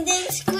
indescritível.